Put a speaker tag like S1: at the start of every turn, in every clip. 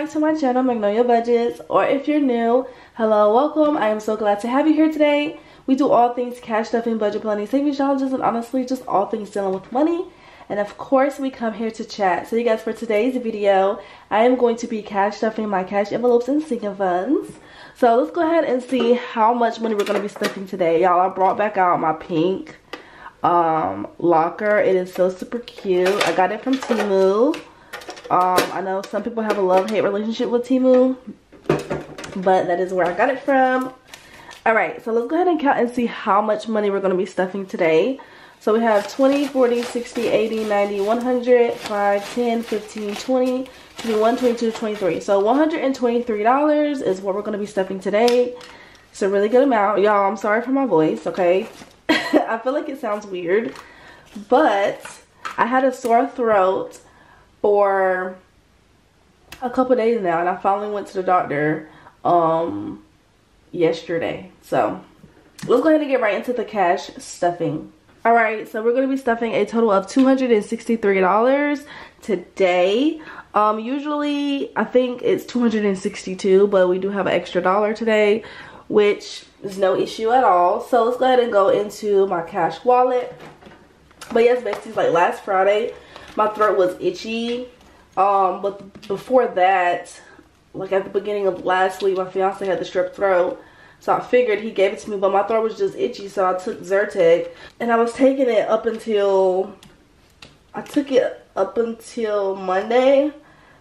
S1: back to my channel, Magnolia Budgets. Or if you're new, hello, welcome. I am so glad to have you here today. We do all things cash stuffing, budget planning, saving challenges, and honestly, just all things dealing with money. And of course, we come here to chat. So you guys, for today's video, I am going to be cash stuffing my cash envelopes and sinking funds. So let's go ahead and see how much money we're going to be stuffing today. Y'all, I brought back out my pink um, locker. It is so super cute. I got it from Temu. Um, I know some people have a love-hate relationship with Temu, but that is where I got it from. All right, so let's go ahead and count and see how much money we're going to be stuffing today. So we have 20, 40, 60, 80, 90, 100, 5, 10, 15, 20, 21, 22, 23. So $123 is what we're going to be stuffing today. It's a really good amount. Y'all, I'm sorry for my voice, okay? I feel like it sounds weird, but I had a sore throat for a couple days now and I finally went to the doctor um yesterday. So let's go ahead and get right into the cash stuffing. All right so we're going to be stuffing a total of 263 dollars today. Um usually i think it's 262 but we do have an extra dollar today which is no issue at all. So let's go ahead and go into my cash wallet. But yes basically like last friday my throat was itchy. Um but before that like at the beginning of last week my fiance had the strep throat. So i figured he gave it to me but my throat was just itchy so i took zyrtec. And i was taking it up until i took it up until monday.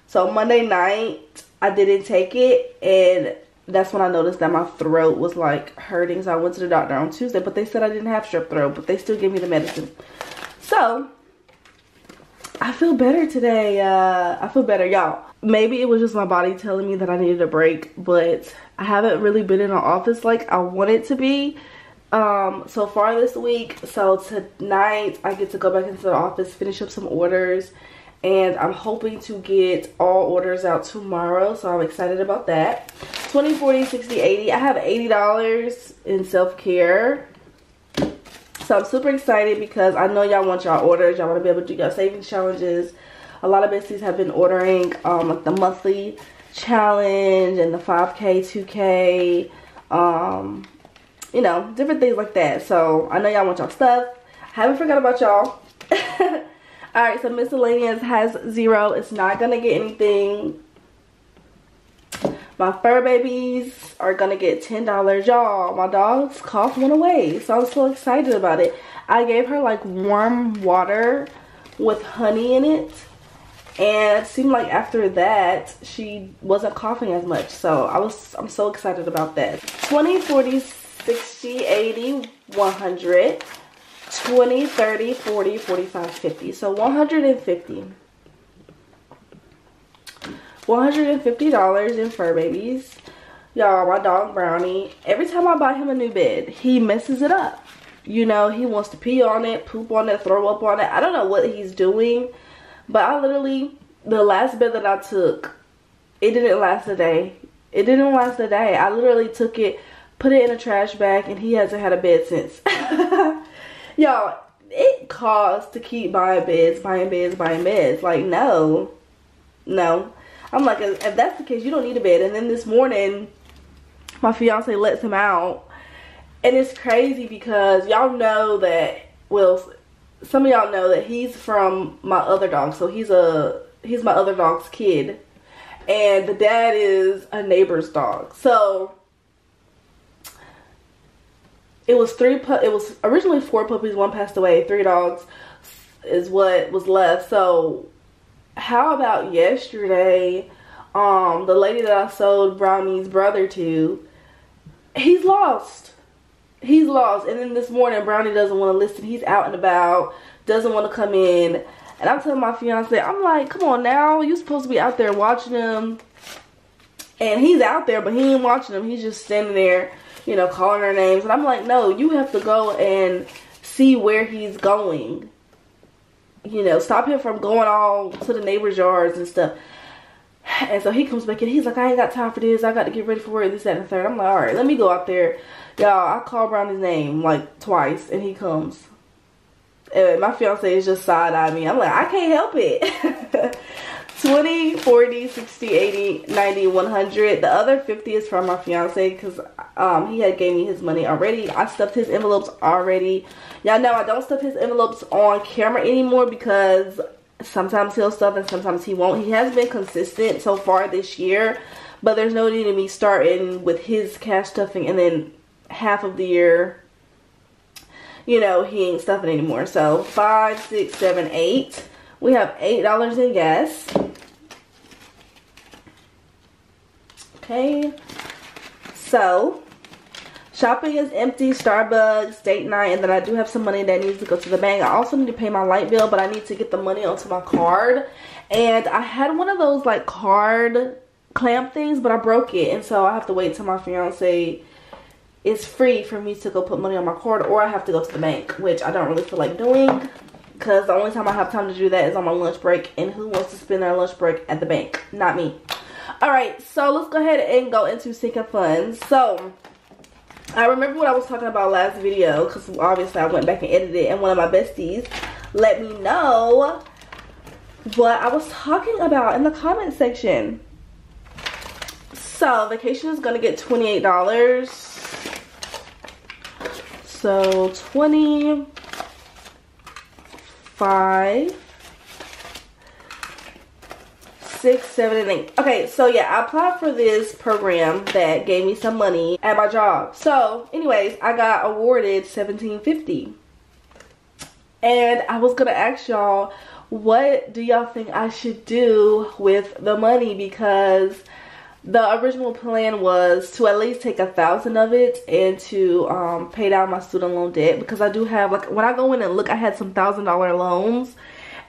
S1: So monday night i didn't take it. And that's when I noticed that my throat was like hurting. So I went to the doctor on Tuesday, but they said I didn't have strep throat, but they still gave me the medicine. So I feel better today. Uh, I feel better, y'all. Maybe it was just my body telling me that I needed a break, but I haven't really been in an office like I wanted to be um, so far this week. So tonight I get to go back into the office, finish up some orders, and I'm hoping to get all orders out tomorrow. So I'm excited about that. 20, 40, 60, 80. I have $80 in self-care so I'm super excited because I know y'all want y'all orders. Y'all want to be able to do your savings challenges. A lot of besties have been ordering um, like the monthly challenge and the 5K, 2K, um, you know, different things like that. So I know y'all want y'all stuff. I haven't forgot about y'all. Alright, so miscellaneous has zero. It's not going to get anything my fur babies are gonna get $10. Y'all, my dog's cough went away. So I'm so excited about it. I gave her like warm water with honey in it. And it seemed like after that, she wasn't coughing as much. So I was, I'm so excited about that. 20, 40, 60, 80, 100, 20, 30, 40, 45, 50. So 150. $150 in fur babies. Y'all, my dog Brownie, every time I buy him a new bed, he messes it up. You know, he wants to pee on it, poop on it, throw up on it. I don't know what he's doing. But I literally, the last bed that I took, it didn't last a day. It didn't last a day. I literally took it, put it in a trash bag, and he hasn't had a bed since. Y'all, it costs to keep buying beds, buying beds, buying beds. Like, no. No. I'm like, if that's the case, you don't need a bed. And then this morning, my fiance lets him out. And it's crazy because y'all know that, well, some of y'all know that he's from my other dog. So he's a, he's my other dog's kid. And the dad is a neighbor's dog. So it was three, it was originally four puppies. One passed away. Three dogs is what was left. So how about yesterday um the lady that i sold brownie's brother to he's lost. He's lost. And then this morning brownie doesn't want to listen. He's out and about doesn't want to come in. And i'm telling my fiance i'm like come on now. You're supposed to be out there watching him. And he's out there but he ain't watching him. He's just standing there you know calling her names. And i'm like no you have to go and see where he's going you know, stop him from going all to the neighbor's yards and stuff. And so he comes back and he's like, I ain't got time for this. I got to get ready for work, this, that, and the third. I'm like, all right, let me go out there. Y'all, I call Brownie's name like twice and he comes. And my fiance is just side-eye me. I'm like, I can't help it. 20, 40, 60, 80, 90, 100. The other 50 is from my fiance because um, he had gave me his money already. I stuffed his envelopes already. Y'all know I don't stuff his envelopes on camera anymore because sometimes he'll stuff and sometimes he won't. He has been consistent so far this year. But there's no need of me starting with his cash stuffing and then half of the year, you know, he ain't stuffing anymore. So five, six, seven, eight. We have eight dollars in gas. Okay. So shopping is empty, Starbucks, date night, and then I do have some money that needs to go to the bank. I also need to pay my light bill, but I need to get the money onto my card. And I had one of those like card clamp things, but I broke it. And so I have to wait till my fiance is free for me to go put money on my card or I have to go to the bank, which I don't really feel like doing. Because the only time I have time to do that is on my lunch break. And who wants to spend their lunch break at the bank? Not me. Alright, so let's go ahead and go into sinking funds. So, I remember what I was talking about last video. Because obviously I went back and edited it. And one of my besties let me know what I was talking about in the comment section. So vacation is gonna get $28. So 25 six, seven, and eight. Okay, so yeah, I applied for this program that gave me some money at my job. So, anyways, I got awarded 1750 And I was gonna ask y'all, what do y'all think I should do with the money? Because the original plan was to at least take a thousand of it and to um, pay down my student loan debt because I do have like when I go in and look I had some thousand dollar loans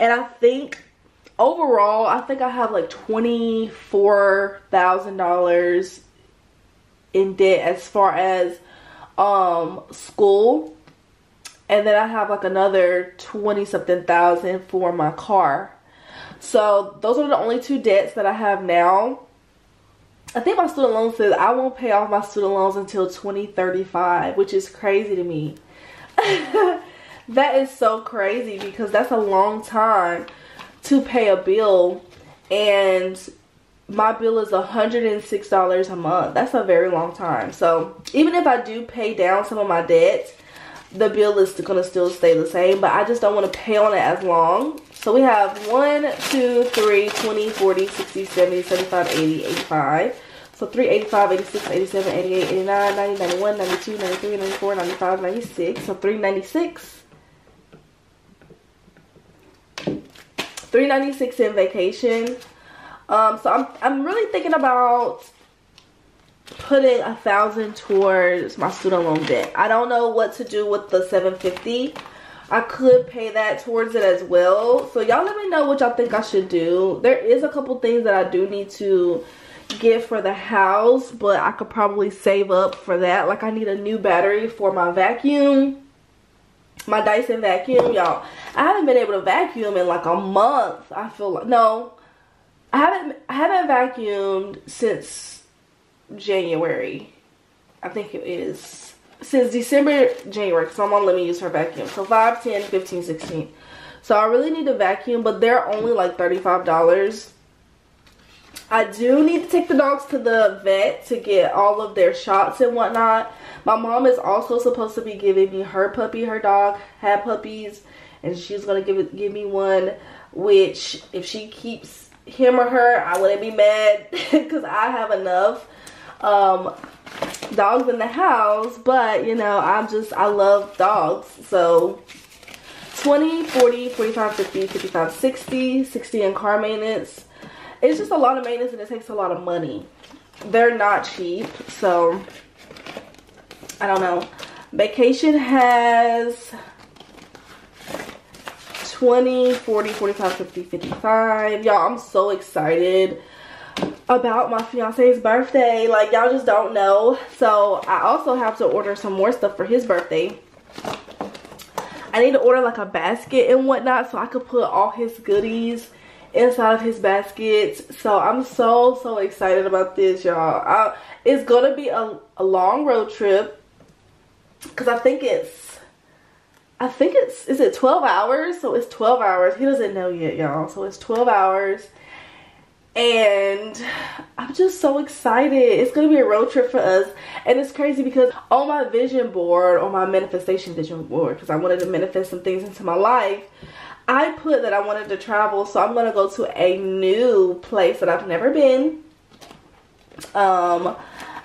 S1: and I think overall I think I have like twenty four thousand dollars in debt as far as um school. And then I have like another 20 something thousand for my car. So those are the only two debts that I have now. I think my student loan says I won't pay off my student loans until 2035, which is crazy to me. that is so crazy because that's a long time to pay a bill and my bill is $106 a month. That's a very long time. So even if I do pay down some of my debt, the bill is going to still stay the same, but I just don't want to pay on it as long. So we have 1, 2, 3, 20, 40, 60, 70, 75, 80, 85. So 3, 85, 86, 87, 88, 89, 90, 91, 92, 93, 94, 95, 96. So 396. 396 in vacation. Um, so I'm, I'm really thinking about putting a thousand towards my student loan debt. I don't know what to do with the 750 I could pay that towards it as well. So y'all let me know what y'all think I should do. There is a couple things that I do need to get for the house, but I could probably save up for that. Like I need a new battery for my vacuum. My Dyson vacuum, y'all. I haven't been able to vacuum in like a month. I feel like no. I haven't I haven't vacuumed since January. I think it is since December, January, because my mom let me use her vacuum. So 5, 10, 15, 16. So I really need a vacuum, but they're only like $35. I do need to take the dogs to the vet to get all of their shots and whatnot. My mom is also supposed to be giving me her puppy. Her dog had puppies, and she's gonna give give me one. Which, if she keeps him or her, I wouldn't be mad because I have enough. Um, dogs in the house, but you know, I'm just, I love dogs. So 20, 40, 45, 50, 55, 60, 60 in car maintenance. It's just a lot of maintenance and it takes a lot of money. They're not cheap, so I don't know. Vacation has 20, 40, 45, 50, 55. Y'all, I'm so excited about my fiance's birthday. Like, y'all just don't know. So, I also have to order some more stuff for his birthday. I need to order like a basket and whatnot so I could put all his goodies inside of his basket. So, I'm so, so excited about this, y'all. It's to be a, a long road trip because I think it's I think it's, is it 12 hours? So it's 12 hours. He doesn't know yet, y'all. So it's 12 hours and I'm just so excited. It's gonna be a road trip for us, and it's crazy because on my vision board, on my manifestation vision board, because I wanted to manifest some things into my life, I put that I wanted to travel, so I'm gonna go to a new place that I've never been. Um,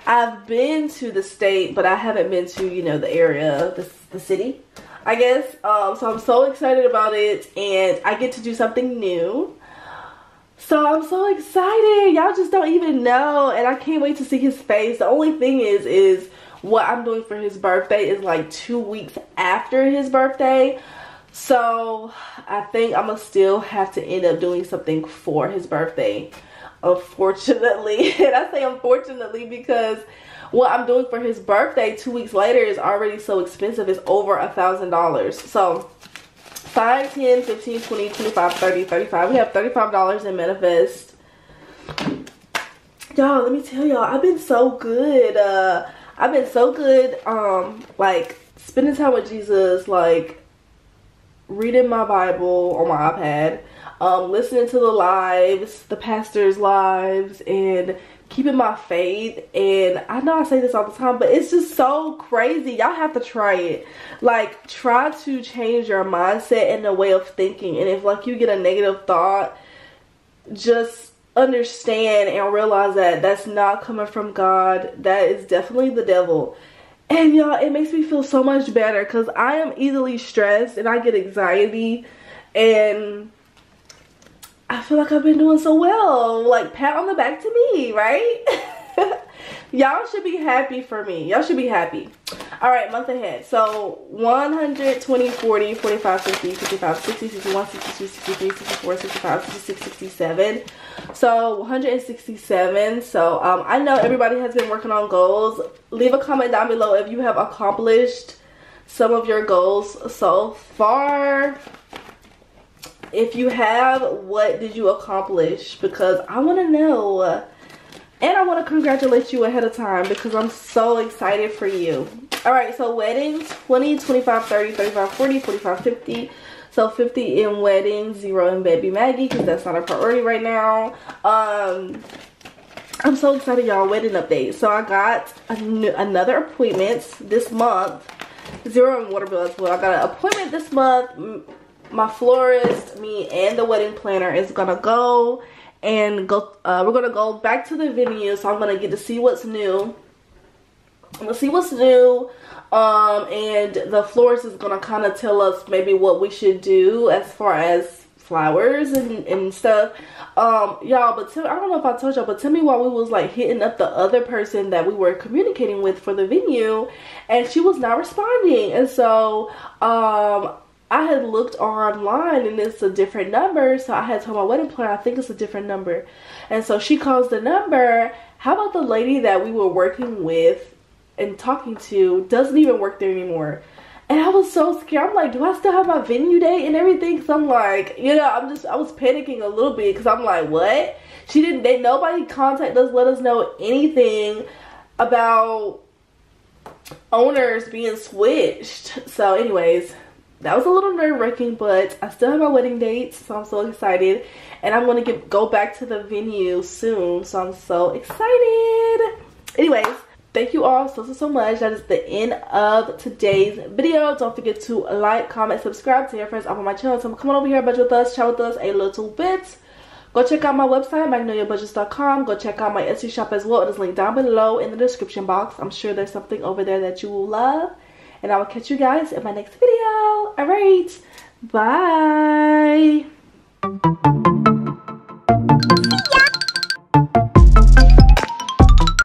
S1: I've been to the state, but I haven't been to you know the area, the the city. I guess. Um, so I'm so excited about it, and I get to do something new. So I'm so excited. Y'all just don't even know. And I can't wait to see his face. The only thing is, is what I'm doing for his birthday is like two weeks after his birthday. So I think I'm to still have to end up doing something for his birthday. Unfortunately. and I say unfortunately because what I'm doing for his birthday two weeks later is already so expensive. It's over a thousand dollars. So 5, 10, 15, 20, 25, 30, 35. We have $35 in Manifest. Y'all, let me tell y'all, I've been so good. Uh, I've been so good, um, like, spending time with Jesus, like, reading my Bible on my iPad, um, listening to the lives, the pastor's lives, and keeping my faith. And i know i say this all the time but it's just so crazy. Y'all have to try it. Like try to change your mindset and the way of thinking. And if like you get a negative thought just understand and realize that that's not coming from god. That is definitely the devil and y'all it makes me feel so much better because i am easily stressed and i get anxiety and I feel like I've been doing so well. Like, pat on the back to me, right? Y'all should be happy for me. Y'all should be happy. All right, month ahead. So 120, 40, 45, 50, 55, 60, 61, 62, 63, 64, 65, 66, 67. So 167. So um, I know everybody has been working on goals. Leave a comment down below if you have accomplished some of your goals so far if you have, what did you accomplish? Because I want to know. And I want to congratulate you ahead of time because I'm so excited for you. Alright, so weddings 20, 25, 30, 35, 40, 45, 50. So 50 in weddings, 0 in baby Maggie because that's not a priority right now. Um, I'm so excited y'all, wedding update. So I got new, another appointment this month. Zero in Waterville as well. I got an appointment this month my florist, me, and the wedding planner is gonna go and go. Uh, we're gonna go back to the venue, so I'm gonna get to see what's new. I'm gonna see what's new. Um, and the florist is gonna kind of tell us maybe what we should do as far as flowers and, and stuff um y'all but tell, i don't know if i told y'all but tell me why we was like hitting up the other person that we were communicating with for the venue and she was not responding and so um I had looked online and it's a different number. So I had told my wedding planner, I think it's a different number. And so she calls the number. How about the lady that we were working with and talking to doesn't even work there anymore? And I was so scared. I'm like, do I still have my venue date and everything? Because I'm like, you know, I'm just, I was panicking a little bit because I'm like, what? She didn't, they, nobody contact us, let us know anything about owners being switched. So anyways, that was a little nerve-wracking but i still have my wedding date so i'm so excited and i'm gonna get go back to the venue soon so i'm so excited anyways thank you all so so so much that is the end of today's video don't forget to like comment subscribe to your friends up on my channel so come on over here budget with us chat with us a little bit Go check out my website, magnoliabudgets.com. Go check out my Etsy shop as well. It is linked down below in the description box. I'm sure there's something over there that you will love. And I will catch you guys in my next video. All right. Bye. Yeah.